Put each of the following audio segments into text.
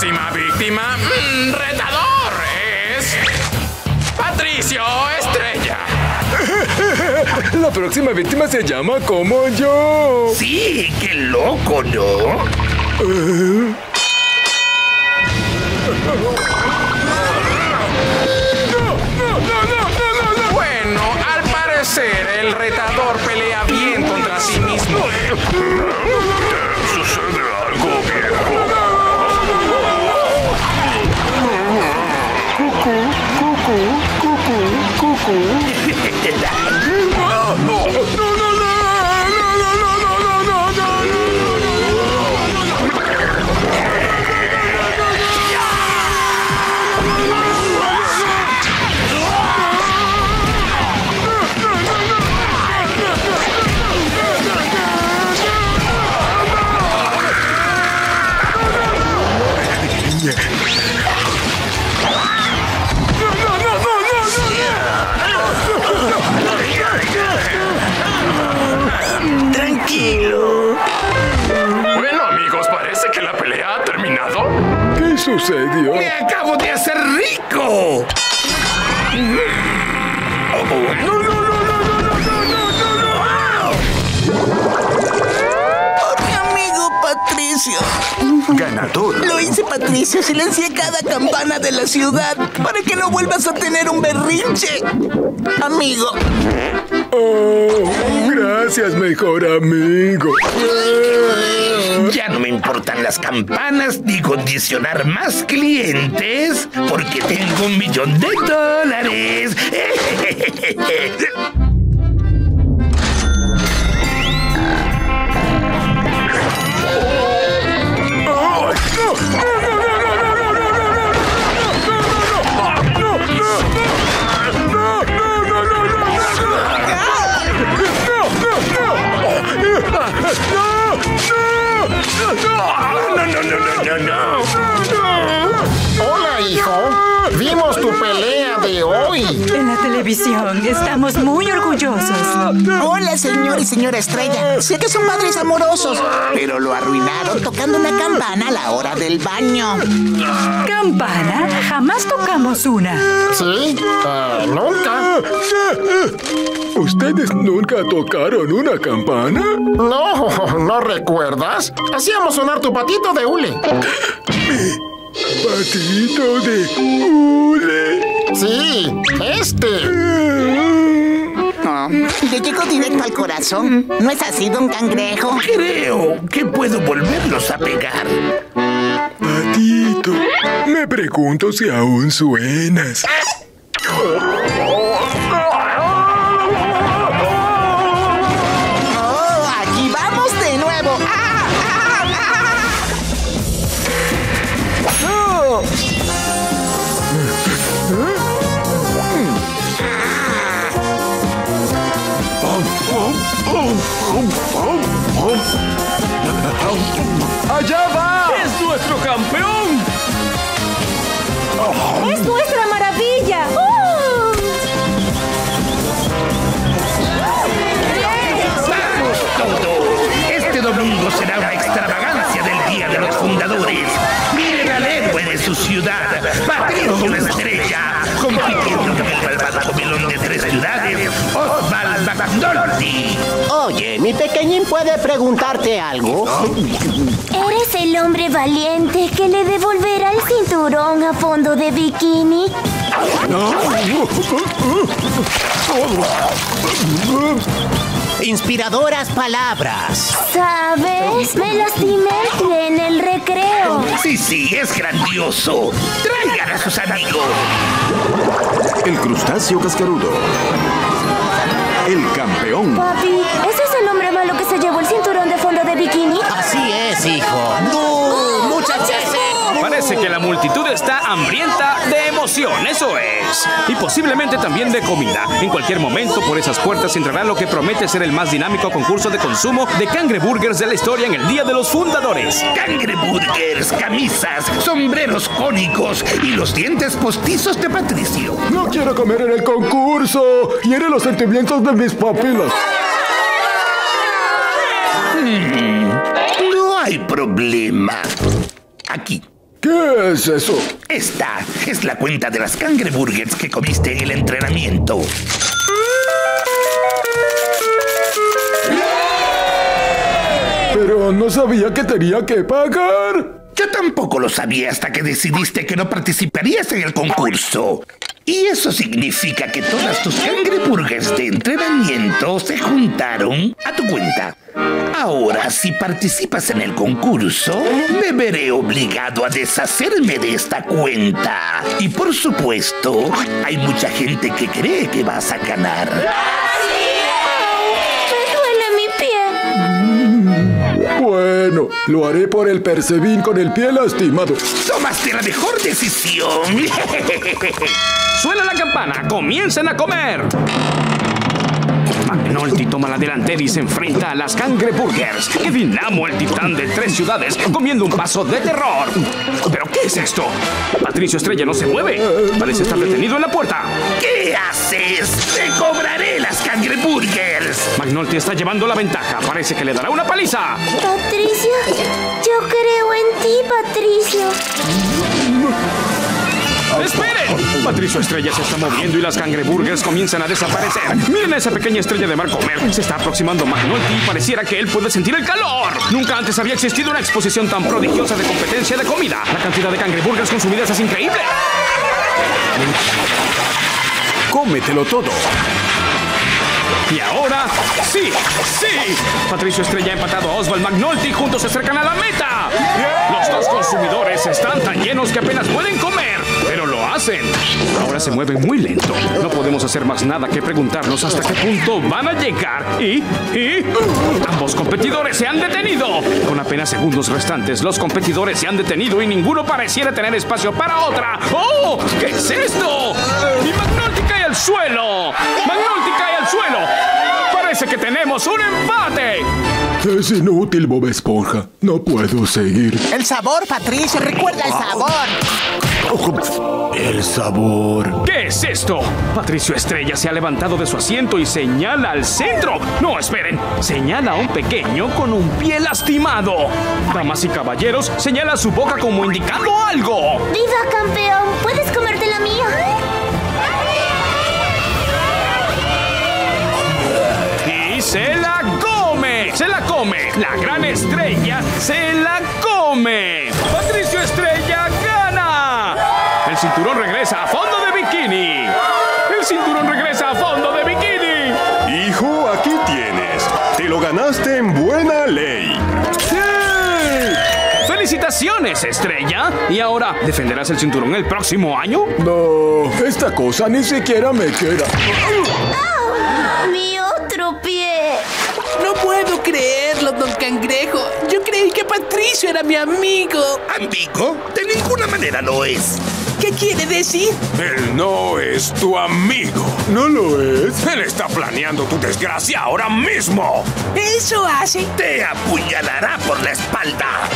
próxima víctima mm, retador es. Patricio Estrella. La próxima víctima se llama como yo. Sí, qué loco, ¿no? Bueno, al parecer el retador pelea bien contra sí mismo. sucedió? ¡Me acabo de hacer rico! Mi amigo Patricio. Ganador. Lo hice, Patricio. Silencié cada campana de la ciudad para que no vuelvas a tener un berrinche. Amigo. Oh, gracias, mejor amigo. Me importan las campanas ni condicionar más clientes porque tengo un millón de dólares. Estamos muy orgullosos. Hola, señor y señora Estrella. Sé que son padres amorosos, pero lo arruinaron tocando una campana a la hora del baño. Campana, jamás tocamos una. ¿Sí? Ah, nunca. ¿Ustedes nunca tocaron una campana? No, ¿no recuerdas? Hacíamos sonar tu patito de hule. Patito de hule. Sí, este. No, le llegó directo al corazón. ¿No es así, don Cangrejo? Creo que puedo volverlos a pegar. Patito, me pregunto si aún suenas. ¡Es nuestra maravilla! ¡Vamos todos! Este domingo será una extravagancia del Día de los Fundadores. Miren al héroe de su ciudad, Patricio Estrella, compitiendo con el malvado comilón de tres ciudades, Osval Bagdolti. Oye, mi pequeñín puede preguntarte algo. ¿Eres el hombre valiente que le devolverá el cinturón a fondo de bikini? Inspiradoras palabras. ¿Sabes? Me lastimé en el recreo. Sí, sí, es grandioso. Traigan a sus amigos. El crustáceo cascarudo. El campeón. Papi, ¿ese es el hombre malo que se llevó el cinturón de fondo de bikini? Así es, hijo. ¡No! ¡Muchas veces! Parece que la multitud está hambrienta de emoción, eso es. Y posiblemente también de comida. En cualquier momento, por esas puertas entrará lo que promete ser el más dinámico concurso de consumo de cangreburgers de la historia en el Día de los Fundadores. Cangreburgers, camisas, sombreros cónicos y los dientes postizos de Patricio. No quiero comer en el concurso. Quiere los sentimientos de mis papilas. Hay problema. Aquí. ¿Qué? ¿Qué es eso? Esta es la cuenta de las cangreburgers que comiste en el entrenamiento. Pero no sabía que tenía que pagar. Yo tampoco lo sabía hasta que decidiste que no participarías en el concurso. Y eso significa que todas tus cangreburgers de entrenamiento se juntaron a tu cuenta. Ahora, si participas en el concurso, me veré obligado a deshacerme de esta cuenta. Y por supuesto, hay mucha gente que cree que vas a ganar. Me duele mi pie. Bueno, lo haré por el percebín con el pie lastimado. Tomaste la mejor decisión. Suena la campana, comiencen a comer. McNulty toma la delantera y se enfrenta a las Cangreburgers. Que Dinamo, el titán de tres ciudades, comiendo un paso de terror. ¿Pero qué es esto? Patricio Estrella no se mueve. Parece estar detenido en la puerta. ¿Qué haces? Te cobraré las cangreburgers. McNulty está llevando la ventaja. Parece que le dará una paliza. Patricio, yo creo en ti, Patricio. ¡Esperen! Patricio Estrella se está moviendo y las cangreburgers comienzan a desaparecer. Miren esa pequeña estrella de mar comer. Se está aproximando McNulty y pareciera que él puede sentir el calor. Nunca antes había existido una exposición tan prodigiosa de competencia de comida. La cantidad de cangreburgers consumidas es increíble. Cómetelo todo. Y ahora, sí, sí. Patricio Estrella ha empatado a Oswald McNulty juntos se acercan a la meta. Los dos consumidores están tan llenos que apenas pueden comer, pero lo hacen. Ahora se mueven muy lento. No podemos hacer más nada que preguntarnos hasta qué punto van a llegar. Y, y, ambos competidores se han detenido. Con apenas segundos restantes, los competidores se han detenido y ninguno pareciera tener espacio para otra. ¡Oh! ¿Qué es esto? Y McNulty cae al suelo. McNulty cae al suelo. Parece que tenemos un empate. Es inútil, Bob Esponja. No puedo seguir. El sabor, Patricio, recuerda el sabor. El sabor. ¿Qué es esto? Patricio Estrella se ha levantado de su asiento y señala al centro. No, esperen. Señala a un pequeño con un pie lastimado. Damas y caballeros, señala su boca como indicando algo. ¡Viva, campeón! ¿Puedes se la come. Se la come. La gran estrella se la come. Patricio Estrella gana. El cinturón regresa a fondo de bikini. El cinturón regresa a fondo de bikini. Hijo, aquí tienes. Te lo ganaste en buena ley. ¡Felicitaciones, estrella! ¿Y ahora defenderás el cinturón el próximo año? No, esta cosa ni siquiera me queda. Creerlo, don Cangrejo. Yo creí que Patricio era mi amigo. ¿Amigo? De ninguna manera lo es. ¿Qué quiere decir? Él no es tu amigo. ¿No lo es? Él está planeando tu desgracia ahora mismo. Eso hace. Te apuñalará por la espalda.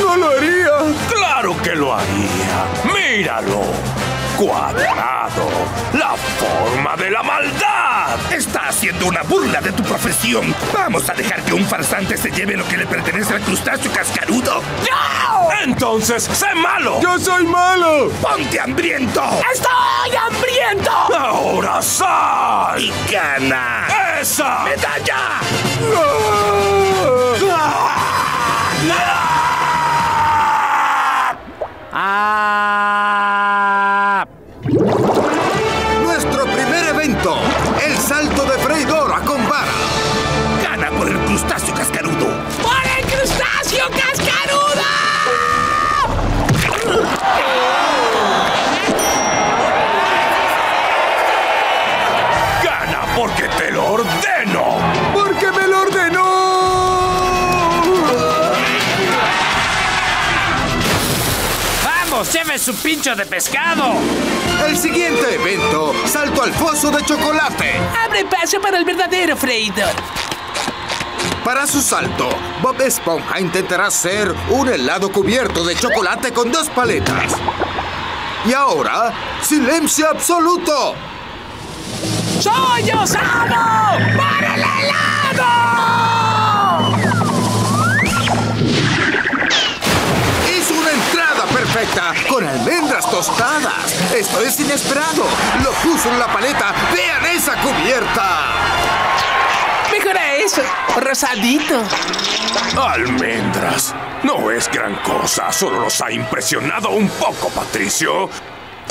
No lo haría. Claro que lo haría. Míralo. Cuadrado. La forma de la maldad. Está haciendo una burla de tu profesión. Vamos a dejar que un farsante se lleve lo que le pertenece al crustáceo cascarudo. ¡No! Entonces, sé malo. Yo soy malo. ¡Ponte hambriento! ¡Estoy hambriento! Ahora sal. ¡Y gana! ¡Esa! ¡Medalla! Nuestro primer evento, el salto de freidora con vara. ¡Gana por el crustáceo cascarudo! ¡Por el crustáceo cascarudo! Gana porque te lo ordeno. Porque me lo ordenó. ¡Vamos, lleve su pincho de pescado! El siguiente evento, salto al foso de chocolate. Abre paso para el verdadero freidor. Para su salto, Bob Esponja intentará hacer un helado cubierto de chocolate con dos paletas. Y ahora, silencio absoluto. ¡Soy osado! ¡Para el helado! Hizo una entrada perfecta. con almendras tostadas. Esto es inesperado. Lo puso en la paleta. ¡Vean esa cubierta! Mejora eso, rosadito. Almendras. No es gran cosa, solo los ha impresionado un poco, Patricio.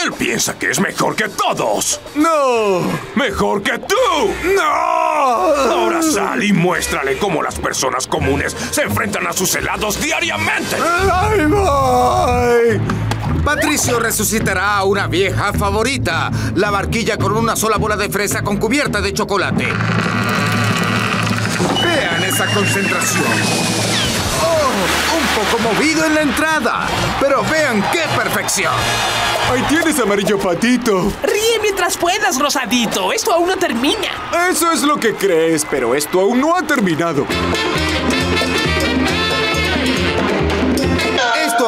Él piensa que es mejor que todos. ¡No! ¡Mejor que tú! ¡No! Ahora sal y muéstrale cómo las personas comunes se enfrentan a sus helados diariamente. ¡Ahí voy! Patricio resucitará a una vieja favorita, la barquilla con una sola bola de fresa con cubierta de chocolate. Vean esa concentración. Oh, un poco movido en la entrada, pero vean qué perfección. Ahí tienes, amarillo patito. Ríe mientras puedas, rosadito. Esto aún no termina. Eso es lo que crees, pero esto aún no ha terminado.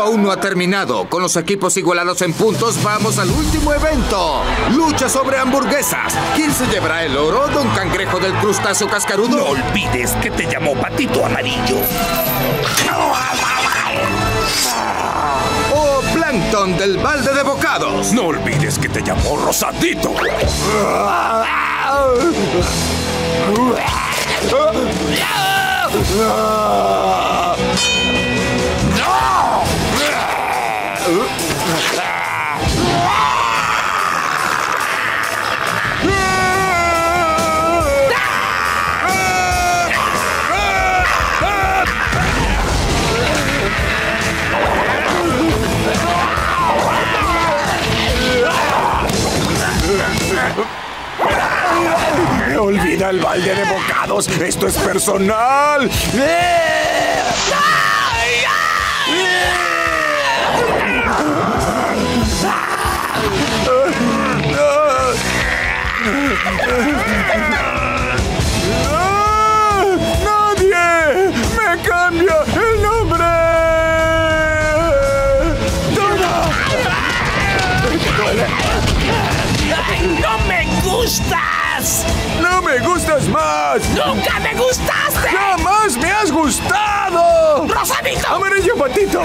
Aún no ha terminado. Con los equipos igualados en puntos, vamos al último evento. Lucha sobre hamburguesas. ¿Quién se llevará el oro, don cangrejo del crustáceo cascarudo? No olvides que te llamó Patito Amarillo. O Plankton del balde de bocados. No olvides que te llamó Rosadito. Olvida el balde de bocados. Esto es personal. ¡Nadie me cambia el nombre! ¡Ay, no me gustas! ¡No me gustas más! ¡Nunca me gustaste! ¡Jamás me has gustado! ¡Rosadito! ¡Amarillo patito!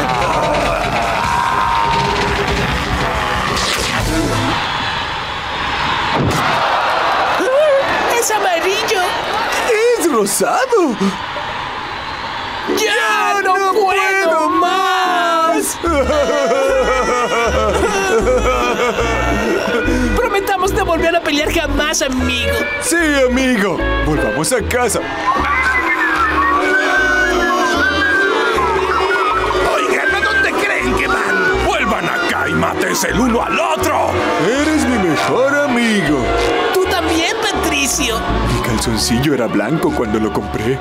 ¡Es amarillo! ¡Es rosado! ¡Ya no, puedo más! Prometamos no volver a pelear jamás, amigo. Sí, amigo. Volvamos a casa. Oigan, ¿a dónde creen que van? Vuelvan acá y mátense el uno al otro. Eres mi mejor amigo. Mi calzoncillo era blanco cuando lo compré.